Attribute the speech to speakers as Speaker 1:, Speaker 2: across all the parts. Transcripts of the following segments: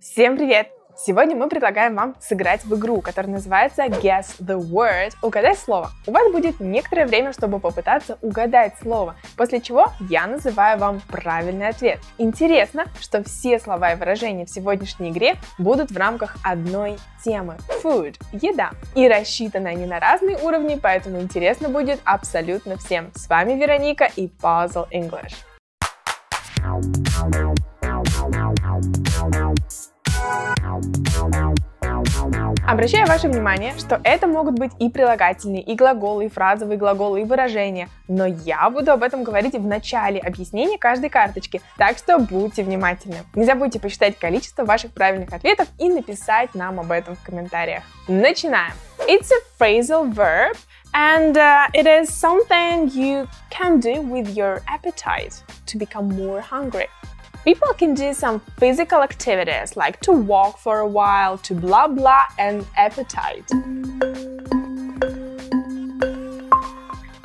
Speaker 1: Всем привет! Сегодня мы предлагаем вам сыграть в игру, которая называется Guess the Word, угадай слово. У вас будет некоторое время, чтобы попытаться угадать слово, после чего я называю вам правильный ответ. Интересно, что все слова и выражения в сегодняшней игре будут в рамках одной темы – food – еда. И рассчитаны они на разные уровни, поэтому интересно будет абсолютно всем. С вами Вероника и Puzzle English. Обращаю ваше внимание, что это могут быть и прилагательные, и глаголы, и фразовые глаголы, и выражения, но я буду об этом говорить в начале объяснения каждой карточки, так что будьте внимательны. Не забудьте посчитать количество ваших правильных ответов и написать нам об этом в комментариях. Начинаем! It's a phrasal verb and uh, it is something you can do with your appetite to become more hungry. People can do some physical activities like to walk for a while, to blah blah and appetite.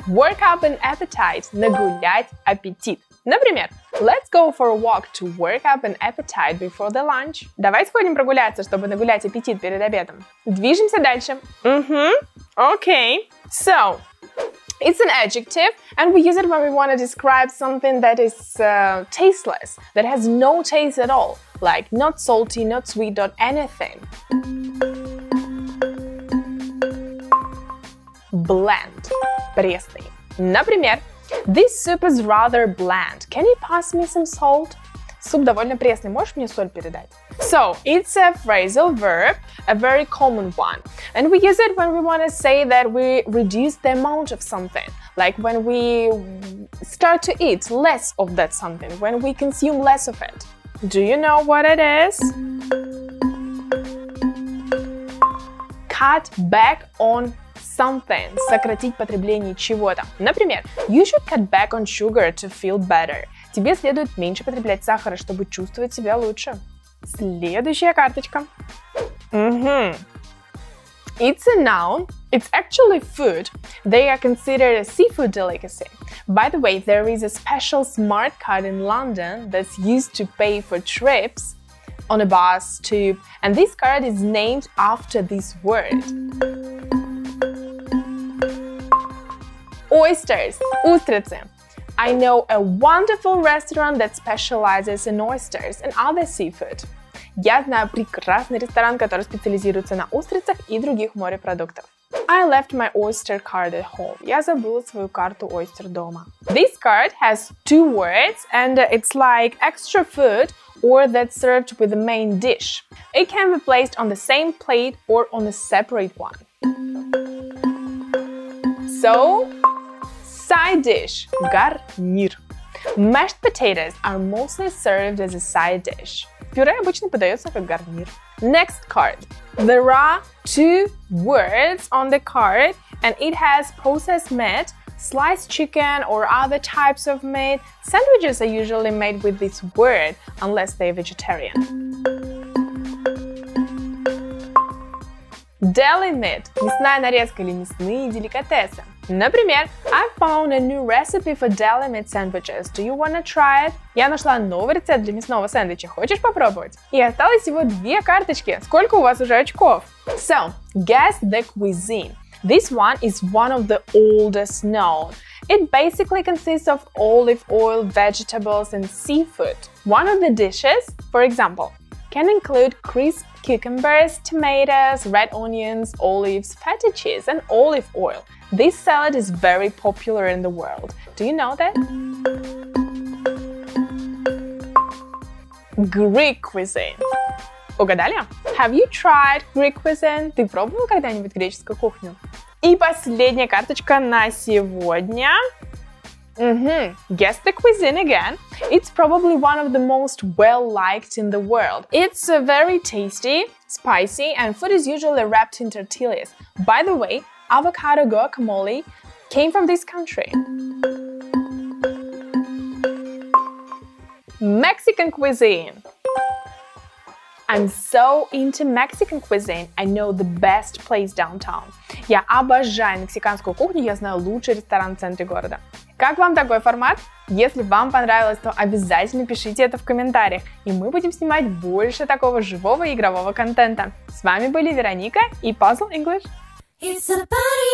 Speaker 1: Work up an appetite – нагулять аппетит. Например, let's go for a walk to work up an appetite before the lunch. Давай сходим прогуляться, чтобы нагулять аппетит перед обедом. Движемся дальше. Угу. Okay. So, it's an adjective, and we use it when we want to describe something that is uh, tasteless, that has no taste at all, like not salty, not sweet, not anything. Bland. Пресный. Например, This soup is rather bland. Can you pass me some salt? Суп довольно пресный, можешь мне соль передать? So, it's a phrasal verb, a very common one. And we use it when we want to say that we reduce the amount of something. Like when we start to eat less of that something, when we consume less of it. Do you know what it is? Cut back on something – сократить потребление чего-то. Например, you should cut back on sugar to feel better. Тебе следует меньше потреблять сахара, чтобы чувствовать себя лучше. Следующая карточка. Угу. It's a noun. It's actually food. They are considered a seafood delicacy. By the way, there is a special smart card in London that's used to pay for trips on a bus, tube, and this card is named after this word. Oysters, устрицы. I know a wonderful restaurant that specializes in oysters and other seafood. Я знаю прекрасный ресторан, который специализируется на устрицах и других морепродуктах. I left my oyster card at home. Я забыла свою карту oyster дома. This card has two words and it's like extra food or that's served with the main dish. It can be placed on the same plate or on a separate one. So, Side dish – гарнир. Mashed potatoes are mostly served as a side dish. Пюре обычно подается как гарнир. Next card. There are two words on the card and it has processed meat, sliced chicken or other types of meat. Sandwiches are usually made with this word unless they're vegetarian. Deli meat – мясная нарезка или мясные деликатесы. Например, I found a new recipe for deli meat sandwiches. Do you wanna try it? Я нашла новый рецепт для мясного сэндвича. Хочешь попробовать? И осталось всего две карточки. Сколько у вас уже очков? So, guess the cuisine. This one is one of the oldest known. It basically consists of olive oil, vegetables, and seafood. One of the dishes, for example, can include crisp cucumbers, tomatoes, red onions, olives, fatty cheese, and olive oil. This salad is very popular in the world. Do you know that? Greek cuisine. Угадали? Have you tried Greek cuisine? Ты пробовал когда-нибудь греческую кухню? И последняя карточка на сегодня. Mm-hmm. Guess the cuisine again. It's probably one of the most well liked in the world. It's uh, very tasty, spicy, and food is usually wrapped in tortillas. By the way, avocado guacamole came from this country. Mexican cuisine. I'm so into Mexican cuisine. I know the best place downtown. Я обожаю мексиканскую кухню, я знаю лучший ресторан в центре города. Как вам такой формат? Если вам понравилось, то обязательно пишите это в комментариях, и мы будем снимать больше такого живого игрового контента. С вами были Вероника и Puzzle English. It's a party.